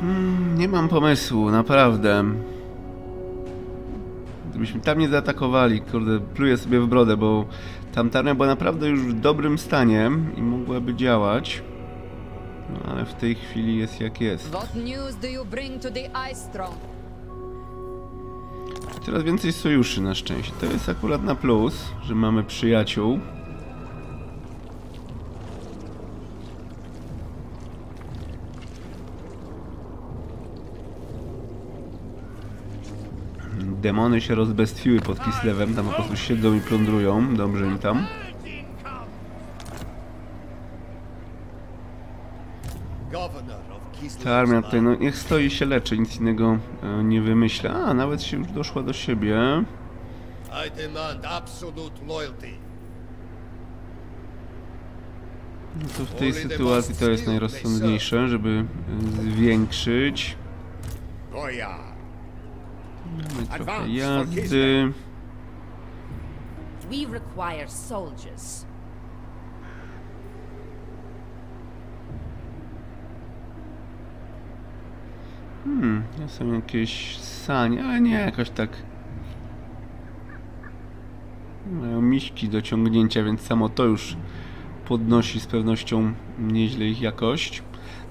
Speaker 1: Hmm, nie mam pomysłu, naprawdę. Gdybyśmy tam nie zaatakowali, kurde, pluję sobie w brodę, bo tamtarnia była naprawdę już w dobrym stanie i mogłaby działać. No ale w tej chwili jest jak jest. Coraz więcej sojuszy na szczęście. To jest akurat na plus, że mamy przyjaciół. Demony się rozbestwiły pod Kislewem, tam po prostu siedzą i plądrują. Dobrze mi tam. Ta armia tutaj, no niech stoi się leczy, nic innego e, nie wymyśla. A, nawet się już doszła do siebie. No to w tej sytuacji to jest najrozsądniejsze, żeby e, zwiększyć.
Speaker 2: No
Speaker 1: Mamy jazdy.
Speaker 5: We require soldiers.
Speaker 1: Hmm, ja są jakieś sanie, ale nie jakoś tak. Mają miśki do ciągnięcia, więc samo to już podnosi z pewnością nieźle ich jakość.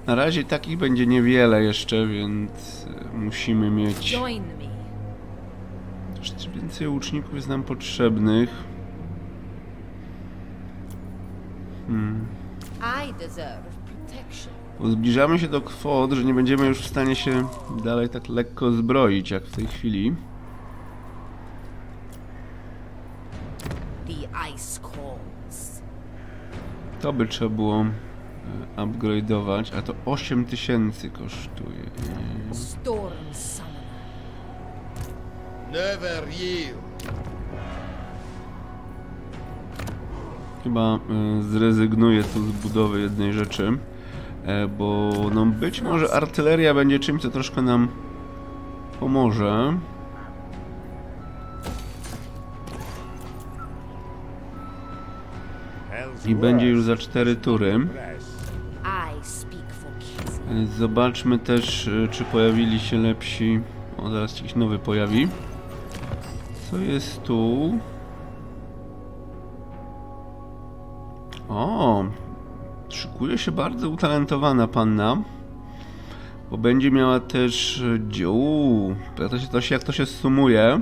Speaker 1: Na razie takich będzie niewiele jeszcze, więc musimy mieć. Więcej łuczników jest nam potrzebnych. Bo zbliżamy się do kwot, że nie będziemy już w stanie się dalej tak lekko zbroić jak w tej chwili. To by trzeba było e, upgrade'ować, a to 8000 kosztuje.
Speaker 5: Storm summoner.
Speaker 6: Never yield.
Speaker 1: Chyba e, zrezygnuję tu z budowy jednej rzeczy, e, bo no być może artyleria będzie czymś, co troszkę nam pomoże. I będzie już za 4 tury. Zobaczmy też, e, czy pojawili się lepsi. O, zaraz jakiś nowy pojawi. Co jest tu? O, szykuje się bardzo utalentowana panna. Bo będzie miała też e, dziół. To się, to się, jak to się sumuje?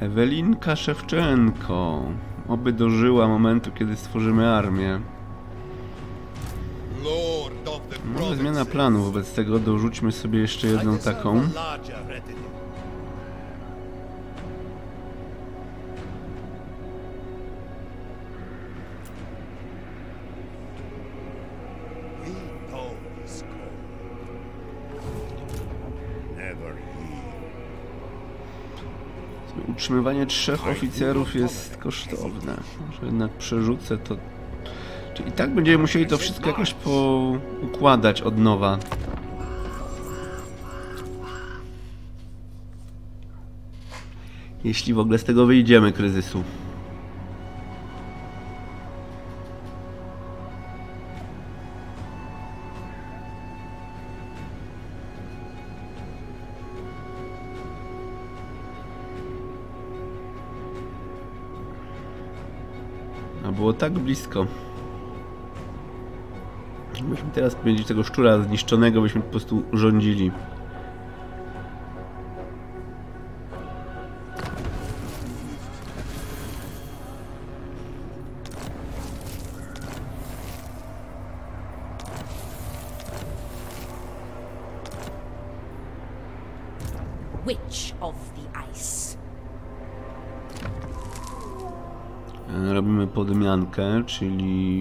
Speaker 1: Ewelinka Szewczenko. Oby dożyła momentu, kiedy stworzymy armię. Może zmiana planu wobec tego, dorzućmy sobie jeszcze jedną taką. Utrzymywanie trzech oficerów jest kosztowne. Może jednak przerzucę to. Czyli i tak będziemy musieli to wszystko jakoś poukładać od nowa. Jeśli w ogóle z tego wyjdziemy kryzysu. A było tak blisko. Byśmy teraz mieli tego szczura zniszczonego, byśmy po prostu rządzili.
Speaker 5: Witch of the ice.
Speaker 1: E, Robimy podmiankę, czyli...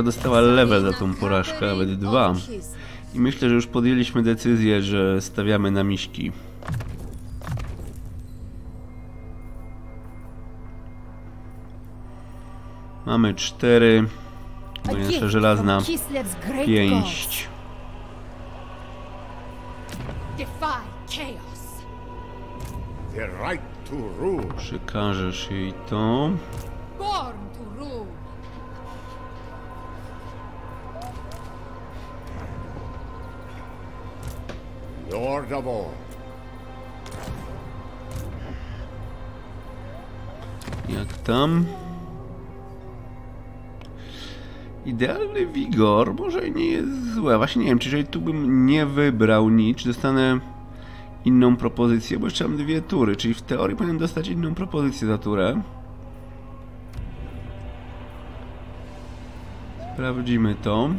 Speaker 1: No dostała level za tą porażkę, nawet dwa. I myślę, że już podjęliśmy decyzję, że stawiamy na miśki. Mamy cztery. To nasza żelazna pięść. Przekażesz jej to.
Speaker 2: All.
Speaker 1: Jak tam? Idealny wigor może nie jest złe. Właśnie nie wiem, czy jeżeli tu bym nie wybrał nic, czy dostanę inną propozycję, bo jeszcze mam dwie tury, czyli w teorii powinien dostać inną propozycję za turę. Sprawdzimy to.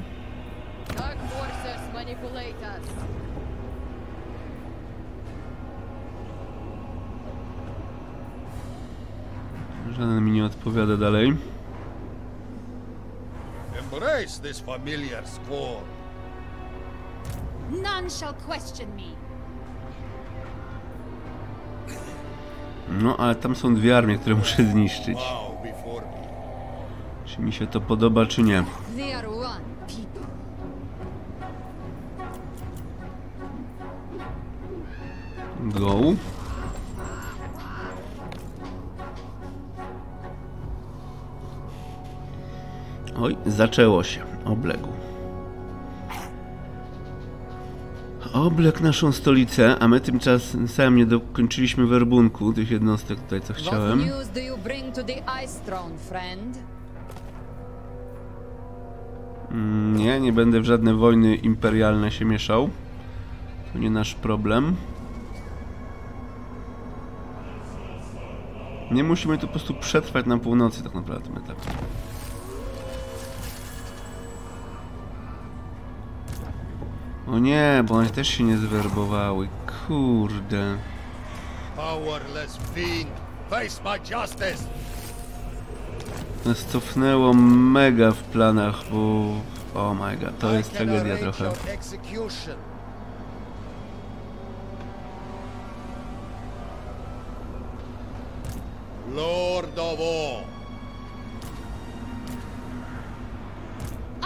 Speaker 1: nie odpowiada dalej.
Speaker 6: Embrace this familiar scorn.
Speaker 4: None shall question me.
Speaker 1: No, ale tam są dwie armie, które muszę zniszczyć. Czy mi się to podoba, czy nie? Go. Zaczęło się. Obległ. Obległ naszą stolicę, a my tymczasem nie dokończyliśmy werbunku tych jednostek tutaj, co chciałem. Mm, Nie, nie będę w żadne wojny imperialne się mieszał. To nie nasz problem. Nie musimy tu po prostu przetrwać na północy tak naprawdę O nie, bo one też się nie zwerbowały. Kurde.
Speaker 2: Powerless fiend, face my justice!
Speaker 1: Nas cofnęło mega w planach, bo... Oh my god, to jest tragedia trochę.
Speaker 2: Lord of all,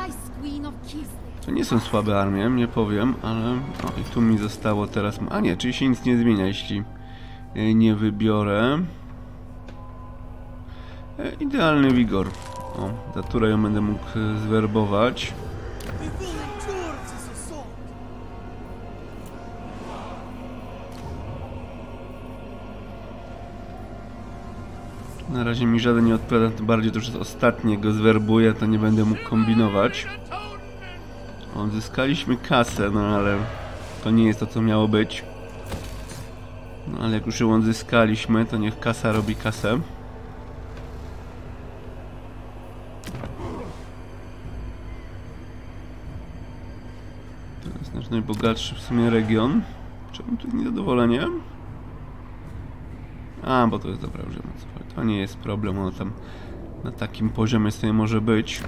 Speaker 5: Ice Queen of Kislev.
Speaker 1: To nie są słabe armie, nie powiem, ale... O, i tu mi zostało teraz... A nie, czyli się nic nie zmienia, jeśli e, nie wybiorę. E, Idealny wigor. O, którą ją będę mógł e, zwerbować. Na razie mi żaden nie odpowiada, tym bardziej to już ostatnie go zwerbuję, to nie będę mógł kombinować. Odzyskaliśmy kasę, no ale to nie jest to, co miało być. No ale jak już ją odzyskaliśmy, to niech kasa robi kasę. To jest nasz najbogatszy w sumie region. Czemu tu jest niezadowolenie? A, bo to jest dobra, chodzi. To nie jest problem, ono tam na takim poziomie sobie może być.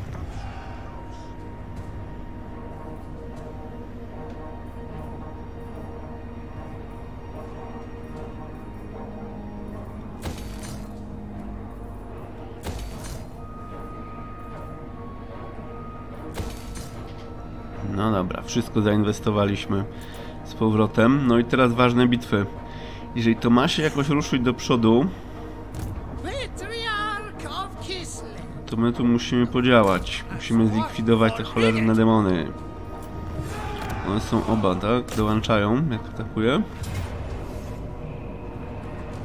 Speaker 1: No dobra, wszystko zainwestowaliśmy z powrotem. No i teraz ważne bitwy. Jeżeli to ma się jakoś ruszyć do przodu, to my tu musimy podziałać. Musimy zlikwidować te cholerne demony. One są oba, tak? Dołączają, jak atakuje.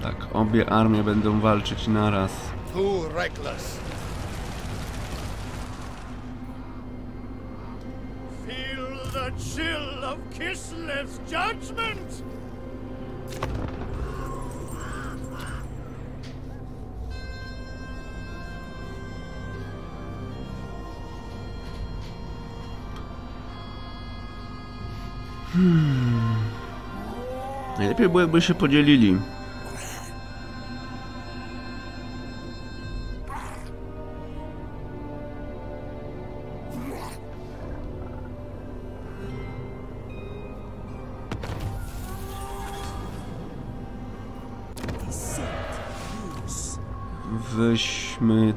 Speaker 1: Tak, obie armie będą walczyć naraz.
Speaker 2: too reckless.
Speaker 3: The chill of Kislev's judgment.
Speaker 1: Najlepiej było, jakby się podzielili.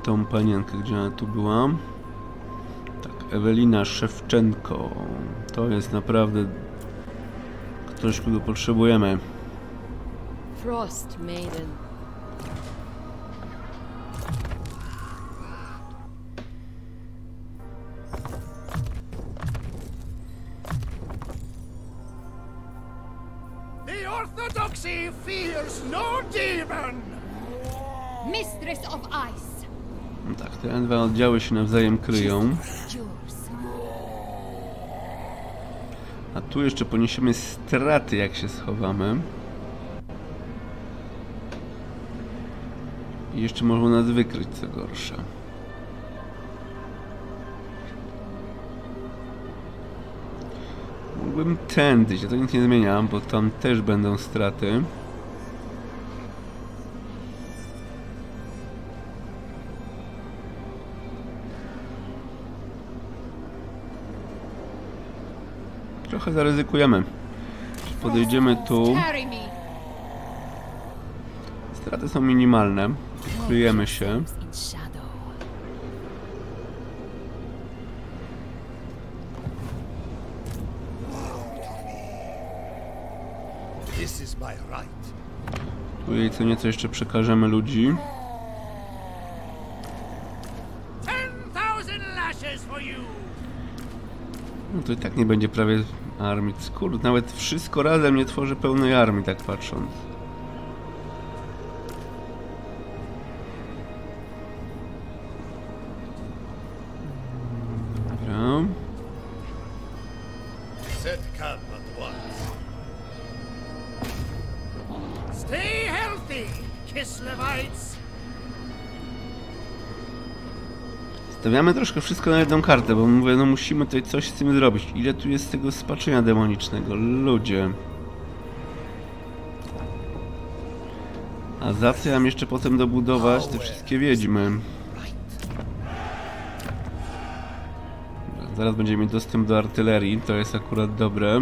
Speaker 1: Tą panienkę, gdzie ona tu była. Tak, Ewelina Szewczenko. To jest naprawdę ktoś, kogo potrzebujemy.
Speaker 4: Frost Maiden.
Speaker 1: N2 oddziały się nawzajem kryją. A tu jeszcze poniesiemy straty, jak się schowamy. I jeszcze mogą nas wykryć, co gorsze. Mógłbym tędy, ja to nic nie zmieniam, bo tam też będą straty. Trochę zaryzykujemy. Podejdziemy tu. Straty są minimalne. Kryjemy się. Tu jej co nieco jeszcze przekażemy ludzi.
Speaker 3: Ten thousand lashes for you!
Speaker 1: No to i tak nie będzie prawie armii. Kurde, nawet wszystko razem nie tworzy pełnej armii, tak patrząc. Stawiamy troszkę wszystko na jedną kartę, bo mówię, no musimy tutaj coś z tym zrobić. Ile tu jest tego spaczenia demonicznego? Ludzie. A za co ja mam jeszcze potem dobudować te wszystkie wiedźmy? Zaraz będziemy mieć dostęp do artylerii, to jest akurat dobre.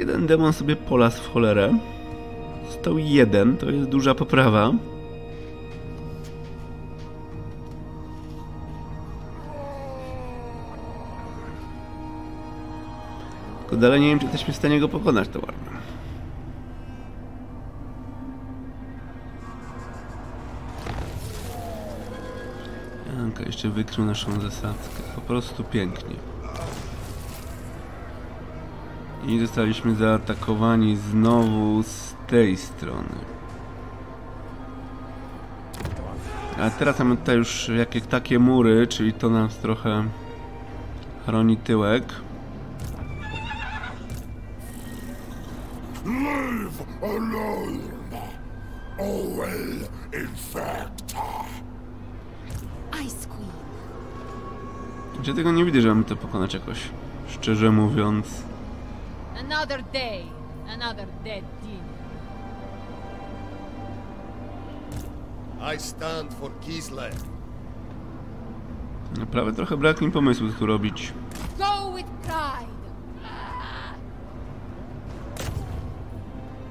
Speaker 1: Jeden demon sobie polasł w cholerę. Został jeden, to jest duża poprawa. Tylko dalej nie wiem, czy jesteśmy w stanie go pokonać, to ładnie. Janka jeszcze wykrył naszą zasadzkę. Po prostu pięknie. I zostaliśmy zaatakowani znowu z tej strony. A teraz mamy tutaj już jakie takie mury, czyli to nas trochę chroni tyłek.
Speaker 6: Leave alone! Owen Infector!
Speaker 5: Ice Queen.
Speaker 1: Gdzie tego nie widzę, że mamy to pokonać jakoś. Szczerze mówiąc.
Speaker 5: Another day, another dead demon.
Speaker 2: I stand for Kislev.
Speaker 1: Naprawdę trochę brak mi pomysłu, co tu robić.
Speaker 5: Go with pride.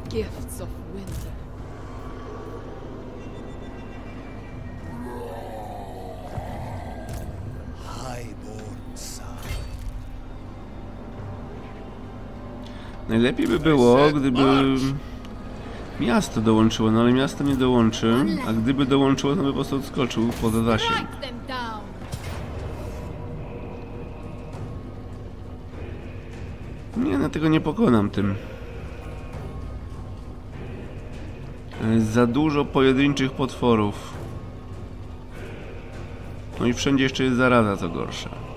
Speaker 5: Gifts
Speaker 1: Najlepiej by było, gdyby miasto dołączyło, no ale miasto nie dołączy, a gdyby dołączyło, to by po prostu odskoczył poza zasięg. Nie, na tego nie pokonam tym. Za dużo pojedynczych potworów. No i wszędzie jeszcze jest zaraza, co gorsza.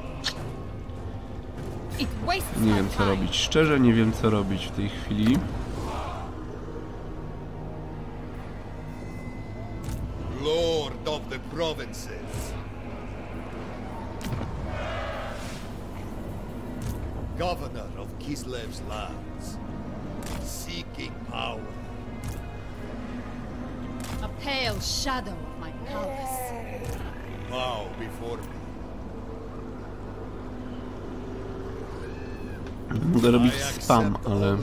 Speaker 1: Nie wiem co robić. Szczerze nie wiem co robić w tej chwili. Mogę robić spam, ale...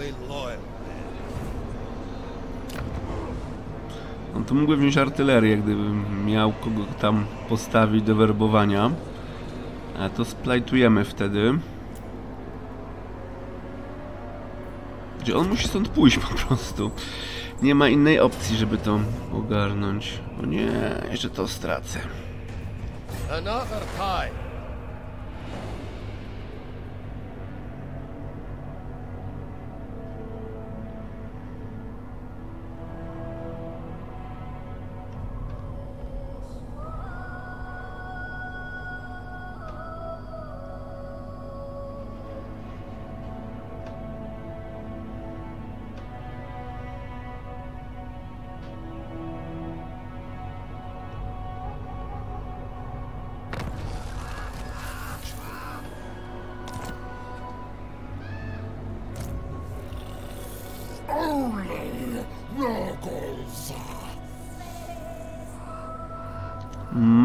Speaker 1: No to mógłbym wziąć artylerię, gdybym miał kogo tam postawić do werbowania. A to splajtujemy wtedy. Gdzie on musi stąd pójść po prostu. Nie ma innej opcji, żeby to ogarnąć. O nie, jeszcze to stracę.
Speaker 2: Another time.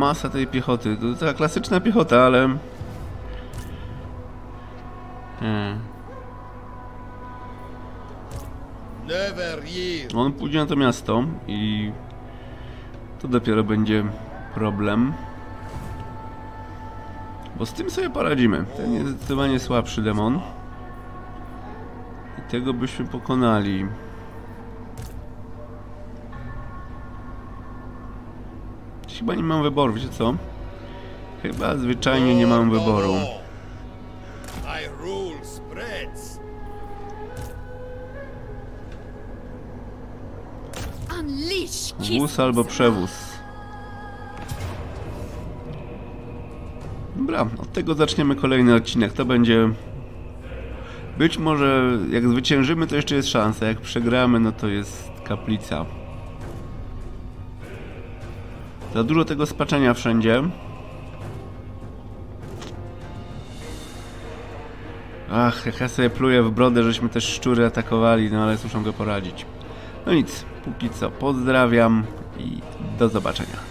Speaker 1: Masa tej piechoty. To taka klasyczna piechota, ale... Hmm. On pójdzie na to miasto i to dopiero będzie problem. Bo z tym sobie poradzimy. Ten jest zdecydowanie słabszy demon. I tego byśmy pokonali. Chyba nie mam wyboru, wiecie co? Chyba zwyczajnie nie mam wyboru. Wóz albo przewóz. Dobra, od tego zaczniemy kolejny odcinek. To będzie... Być może jak zwyciężymy, to jeszcze jest szansa. Jak przegramy, no to jest kaplica. Za dużo tego spaczenia wszędzie. Ach, ja sobie pluję w brodę, żeśmy też szczury atakowali, no ale muszę go poradzić. No nic, póki co pozdrawiam i do zobaczenia.